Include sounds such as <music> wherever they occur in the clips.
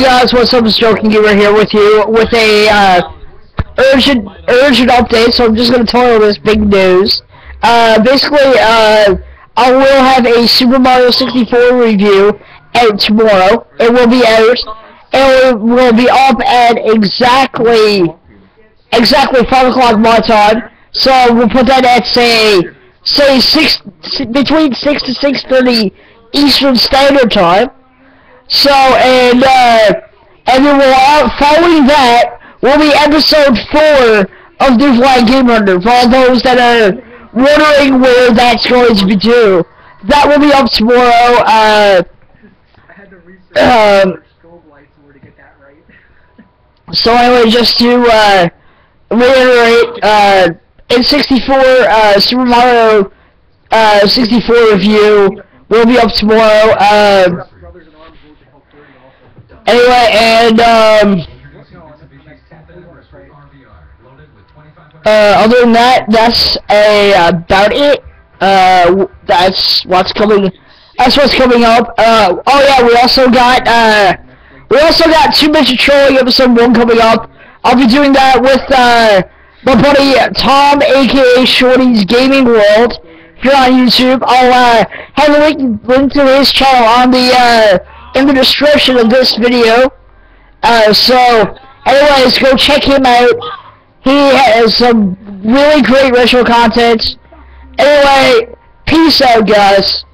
Hey guys, what's up? It's Joking Gamer here with you with a uh, urgent urgent update. So I'm just gonna tell you this big news. Uh, basically, uh, I will have a Super Mario 64 review out tomorrow. It will be out. It will be up at exactly exactly five o'clock my time. So we'll put that at say say six between six to six thirty Eastern Standard Time. So, and, uh, and then we'll, following that, will be episode 4 of New Flying Game Hunter, for all those that are wondering where that's going to be due. That will be up tomorrow, uh, um, <laughs> so anyway, just to, uh, reiterate, uh, N64, uh, Super Mario, uh, 64 review will be up tomorrow, uh, Anyway, and um, uh, other than that, that's a, about it. Uh, that's what's coming. That's what's coming up. Uh, oh yeah, we also got uh, we also got two Mission Trolling episode one coming up. I'll be doing that with uh, my buddy Tom, aka Shorty's Gaming World. If you're on YouTube, I'll uh, have a link link to his channel on the uh in the description of this video. Uh, so, anyways, go check him out. He has some really great retro content. Anyway, peace out, guys.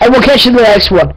And we'll catch you in the next one.